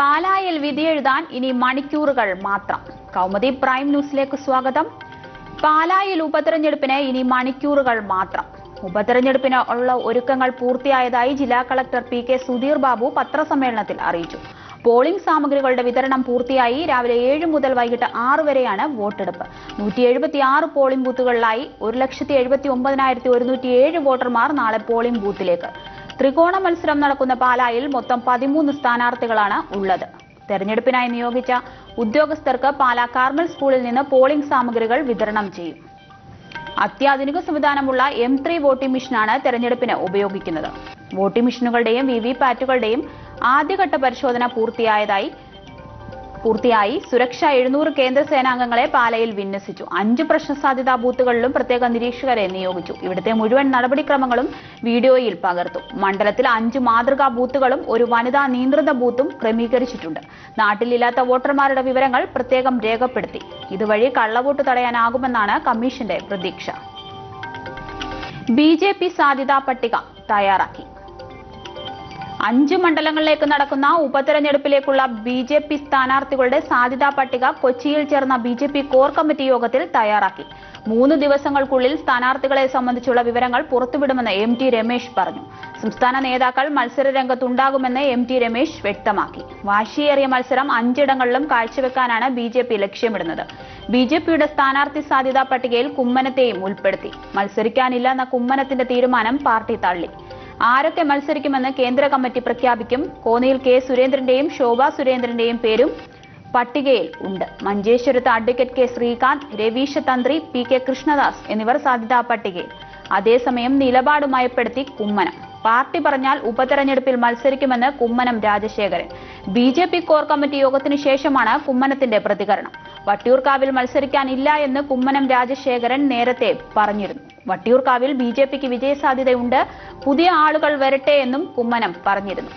പാലായിൽ വിധിയെഴുതാൻ ഇനി മണിക്കൂറുകൾ മാത്രം. കൗമുദി പ്രൈം ന്യൂസിലേക്ക് സ്വാഗതം. പാലായിൽ ഉപതെരഞ്ഞെടുപ്പിന് ഇനി മണിക്കൂറുകൾ മാത്രം. ഉപതെരഞ്ഞെടുപ്പിന് ഉള്ള ഒരുക്കങ്ങൾ പൂർത്തിയായതായി ജില്ലാ collector P K Sudheer Babu പത്രസമ്മേളനത്തിൽ അറിയിച്ചു. പോളിംഗ് സാമഗ്രികളുടെ വിതരണം പൂർത്തിയായി രാവിലെ ഏഴ് മുതൽ വൈകിട്ട് ആറ് വരെയാണ് വോട്ടെടുപ്പ്. നൂറ്റി എഴുപത്തി ആറ് പോളിംഗ് ബൂത്തുകളിലായി ഒരു ലക്ഷത്തി എഴുപത്തി ഒമ്പതിനായിരത്തി ഒരുന്നൂറ്റി ഏഴ് വോട്ടർമാർ നാളെ പോളിംഗ് ബൂത്തിലേക്ക്. ത്രികോണ മത്സരം നടക്കുന്ന പാലായിൽ മൊത്തം പതിമൂന്ന് സ്ഥാനാർത്ഥികളാണ് ഉള്ളത്. തെരഞ്ഞെടുപ്പിനായി നിയോഗിച്ച ഉദ്യോഗസ്ഥർക്ക് പാലാ കാർമൽ സ്കൂളിൽ നിന്ന് പോളിംഗ് സാമഗ്രികൾ വിതരണം ചെയ്യും. അത്യാധുനിക സംവിധാനമുള്ള എം ത്രീ വോട്ടിംഗ് മെഷീനാണ് തെരഞ്ഞെടുപ്പിന് ഉപയോഗിക്കുന്നത്. വോട്ടിംഗ് മെഷീനുകളുടെയും വി വി പാറ്റുകളുടെയും ആദ്യഘട്ട പരിശോധന പൂർത്തിയായതായി പൂർത്തിയായി. സുരക്ഷ എഴുന്നൂറ് കേന്ദ്ര സേനാംഗങ്ങളെ പാലയിൽ വിന്യസിച്ചു. അഞ്ച് പ്രശ്ന സാധ്യതാ ബൂത്തുകളിലും പ്രത്യേക നിരീക്ഷകരെ നിയോഗിച്ചു. ഇവിടുത്തെ മുഴുവൻ നടപടിക്രമങ്ങളും വീഡിയോയിൽ പകർത്തു. മണ്ഡലത്തിൽ അഞ്ച് മാതൃകാ ബൂത്തുകളും ഒരു വനിതാ നിയന്ത്രിത ബൂത്തും ക്രമീകരിച്ചിട്ടുണ്ട്. നാട്ടിലില്ലാത്ത വോട്ടർമാരുടെ വിവരങ്ങൾ പ്രത്യേകം രേഖപ്പെടുത്തി. ഇതുവഴി കള്ളവോട്ട് തടയാനാകുമെന്നാണ് കമ്മീഷന്റെ പ്രതീക്ഷ. ബി ജെ പി സാധ്യതാ പട്ടിക തയ്യാറാക്കി. അഞ്ച് മണ്ഡലങ്ങളിലേക്ക് നടക്കുന്ന ഉപതെരഞ്ഞെടുപ്പിലേക്കുള്ള ബി ജെ പി സ്ഥാനാർത്ഥികളുടെ സാധ്യതാ പട്ടിക കൊച്ചിയിൽ ചേർന്ന B J P core committee യോഗത്തിൽ തയ്യാറാക്കി. മൂന്ന് ദിവസങ്ങൾക്കുള്ളിൽ സ്ഥാനാർത്ഥികളെ സംബന്ധിച്ചുള്ള വിവരങ്ങൾ പുറത്തുവിടുമെന്ന് എം ടി രമേശ് പറഞ്ഞു. സംസ്ഥാന നേതാക്കൾ മത്സര രംഗത്തുണ്ടാകുമെന്ന് എം ടി രമേശ് വ്യക്തമാക്കി. വാശിയേറിയ മത്സരം അഞ്ചിടങ്ങളിലും കാഴ്ചവെക്കാനാണ് ബി ജെ പി ലക്ഷ്യമിടുന്നത്. ബി ജെ പിയുടെ സ്ഥാനാർത്ഥി സാധ്യതാ പട്ടികയിൽ കുമ്മനത്തെയും ഉൾപ്പെടുത്തി. മത്സരിക്കാനില്ലെന്ന കുമ്മനത്തിന്റെ തീരുമാനം പാർട്ടി തള്ളി. ആരൊക്കെ മത്സരിക്കുമെന്ന് കേന്ദ്ര കമ്മിറ്റി പ്രഖ്യാപിക്കും. കോന്നിയിൽ കെ സുരേന്ദ്രന്റെയും ശോഭ സുരേന്ദ്രന്റെയും പേരും പട്ടികയിൽ ഉണ്ട്. മഞ്ചേശ്വരത്ത് അഡ്വക്കേറ്റ് കെ ശ്രീകാന്ത് രവീശ തന്ത്രി പി കെ കൃഷ്ണദാസ് എന്നിവർ സാധ്യതാ പട്ടികയിൽ. അതേസമയം നിലപാട് മയപ്പെടുത്തി കുമ്മനം. പാർട്ടി പറഞ്ഞാൽ ഉപതെരഞ്ഞെടുപ്പിൽ മത്സരിക്കുമെന്ന് Kummanam Rajasekharan. B J P core committee യോഗത്തിനു ശേഷമാണ് കുമ്മനത്തിന്റെ പ്രതികരണം. വട്ടിയൂർക്കാവിൽ മത്സരിക്കാനില്ല എന്ന് കുമ്മനം രാജശേഖരൻ നേരത്തെ പറഞ്ഞിരുന്നു. വട്ടിയൂർക്കാവിൽ ബി ജെ പിക്ക് വിജയസാധ്യതയുണ്ട്. പുതിയ ആളുകൾ വരട്ടെ എന്നും കുമ്മനം പറഞ്ഞിരുന്നു.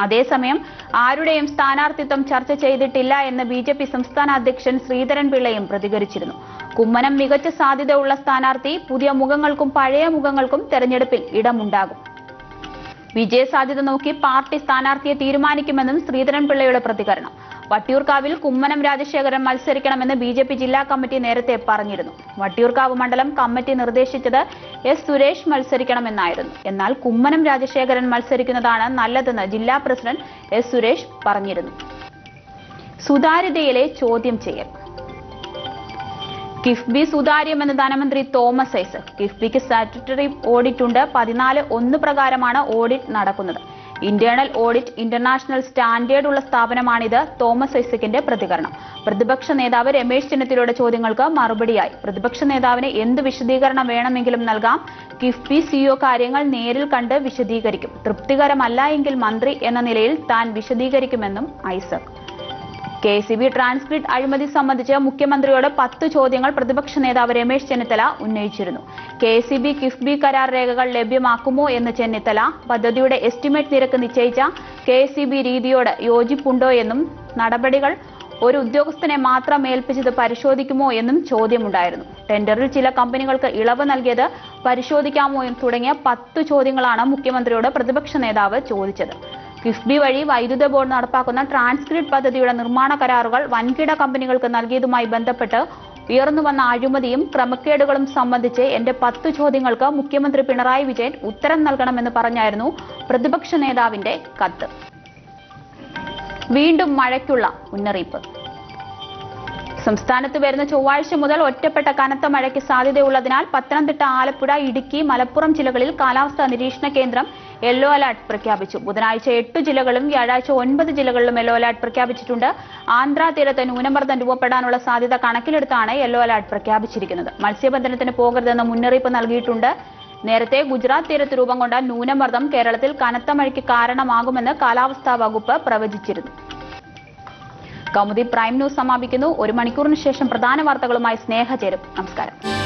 അതേസമയം ആരുടെയും സ്ഥാനാർത്ഥിത്വം ചർച്ച ചെയ്തിട്ടില്ല എന്ന് ബി ജെ പി സംസ്ഥാന അധ്യക്ഷൻ ശ്രീധരൻ പിള്ളയും പ്രതികരിച്ചിരുന്നു. കുമ്മനം മികച്ച സാധ്യതയുള്ള സ്ഥാനാർത്ഥി പുതിയ മുഖങ്ങൾക്കും പഴയ മുഖങ്ങൾക്കും തെരഞ്ഞെടുപ്പിൽ ഇടമുണ്ടാകും. വിജയസാധ്യത നോക്കി പാർട്ടി സ്ഥാനാർത്ഥിയെ തീരുമാനിക്കുമെന്നും ശ്രീധരൻപിള്ളയുടെ പ്രതികരണം. വട്ടിയൂർക്കാവിൽ കുമ്മനം രാജശേഖരൻ മത്സരിക്കണമെന്ന് ബി ജെ പി ജില്ലാ കമ്മിറ്റി നേരത്തെ പറഞ്ഞിരുന്നു. വട്ടിയൂർക്കാവ് മണ്ഡലം കമ്മിറ്റി നിർദ്ദേശിച്ചത് എസ് സുരേഷ് മത്സരിക്കണമെന്നായിരുന്നു. എന്നാൽ കുമ്മനം രാജശേഖരൻ മത്സരിക്കുന്നതാണ് നല്ലതെന്ന് ജില്ലാ പ്രസിഡന്റ് എസ് സുരേഷ് പറഞ്ഞിരുന്നു. സുതാര്യതയിലെ ചോദ്യം ചെയ്യൽ. കിഫ്ബി സുതാര്യമെന്ന് ധനമന്ത്രി തോമസ് ഐസക്. കിഫ്ബിക്ക് സ്റ്റാറ്റുട്ടറി ഓഡിറ്റ് ഉണ്ട്. പതിനാല് ഒന്ന് പ്രകാരമാണ് ഓഡിറ്റ് നടക്കുന്നത്. ഇന്റേണൽ ഓഡിറ്റ് ഇന്റർനാഷണൽ സ്റ്റാൻഡേർഡ് ഉള്ള സ്ഥാപനമാണിത്. തോമസ് ഐസക്കിന്റെ പ്രതികരണം. പ്രതിപക്ഷ നേതാവ് രമേശ് ചെന്നിത്തലയുടെ ചോദ്യങ്ങൾക്ക് മറുപടിയായി. പ്രതിപക്ഷ നേതാവിന് എന്ത് വിശദീകരണം വേണമെങ്കിലും നൽകാം. കിഫ്ബി സിഇഒ കാര്യങ്ങൾ നേരിൽ കണ്ട് വിശദീകരിക്കും. തൃപ്തികരമല്ല എങ്കിൽ മന്ത്രി എന്ന നിലയിൽ താൻ വിശദീകരിക്കുമെന്നും Isaac K C B transcript അഴിമതി സംബന്ധിച്ച് മുഖ്യമന്ത്രിയോട് പത്ത് ചോദ്യങ്ങൾ പ്രതിപക്ഷ നേതാവ് രമേശ് ചെന്നിത്തല ഉന്നയിച്ചിരുന്നു. കെ സി ബി കിഫ്ബി കരാർ രേഖകൾ ലഭ്യമാക്കുമോ എന്ന് ചെന്നിത്തല പദ്ധതിയുടെ എസ്റ്റിമേറ്റ് നിരക്ക് നിശ്ചയിച്ച കെ സി ബി രീതിയോട് യോജിപ്പുണ്ടോ എന്നും നടപടികൾ ഒരു ഉദ്യോഗസ്ഥനെ മാത്രം ഏൽപ്പിച്ചത് പരിശോധിക്കുമോ എന്നും ചോദ്യമുണ്ടായിരുന്നു. ടെൻഡറിൽ ചില കമ്പനികൾക്ക് ഇളവ് നൽകിയത് പരിശോധിക്കാമോ തുടങ്ങിയ പത്ത് ചോദ്യങ്ങളാണ് മുഖ്യമന്ത്രിയോട് പ്രതിപക്ഷ നേതാവ് ചോദിച്ചത്. കിഫ്ബി വഴി വൈദ്യുത ബോർഡ് നടപ്പാക്കുന്ന ട്രാൻസ്ക്രിപ്റ്റ് പദ്ധതിയുടെ നിർമ്മാണ കരാറുകൾ വൻകിട കമ്പനികൾക്ക് നൽകിയതുമായി ബന്ധപ്പെട്ട് ഉയർന്നുവന്ന അഴിമതിയും ക്രമക്കേടുകളും സംബന്ധിച്ച് എന്റെ പത്ത് ചോദ്യങ്ങൾക്ക് മുഖ്യമന്ത്രി പിണറായി വിജയൻ ഉത്തരം നൽകണമെന്ന് പറഞ്ഞായിരുന്നു പ്രതിപക്ഷ നേതാവിന്റെ കത്ത്. വീണ്ടും മഴയ്ക്കുള്ള മുന്നറിയിപ്പ്. സംസ്ഥാനത്ത് വരുന്ന ചൊവ്വാഴ്ച മുതൽ ഒറ്റപ്പെട്ട കനത്ത മഴയ്ക്ക് സാധ്യതയുള്ളതിനാൽ പത്തനംതിട്ട ആലപ്പുഴ ഇടുക്കി മലപ്പുറം ജില്ലകളിൽ കാലാവസ്ഥാ നിരീക്ഷണ കേന്ദ്രം യെല്ലോ അലർട്ട് പ്രഖ്യാപിച്ചു. ബുധനാഴ്ച എട്ട് ജില്ലകളും വ്യാഴാഴ്ച ഒൻപത് ജില്ലകളിലും യെല്ലോ അലർട്ട് പ്രഖ്യാപിച്ചിട്ടുണ്ട്. ആന്ധ്ര തീരത്ത് ന്യൂനമർദ്ദം രൂപപ്പെടാനുള്ള സാധ്യത കണക്കിലെടുത്താണ് യെല്ലോ അലർട്ട് പ്രഖ്യാപിച്ചിരിക്കുന്നത്. മത്സ്യബന്ധനത്തിന് പോകരുതെന്ന മുന്നറിയിപ്പ് നൽകിയിട്ടുണ്ട്. നേരത്തെ ഗുജറാത്ത് തീരത്ത് രൂപം കൊണ്ട ന്യൂനമർദ്ദം കേരളത്തിൽ കനത്ത മഴയ്ക്ക് കാരണമാകുമെന്ന് കാലാവസ്ഥാ വകുപ്പ് പ്രവചിച്ചിരുന്നു. കൗമുദി പ്രൈം ന്യൂസ് സമാപിക്കുന്നു. ഒരു മണിക്കൂറിന് ശേഷം പ്രധാന വാർത്തകളുമായി സ്നേഹ ചേരും. നമസ്കാരം.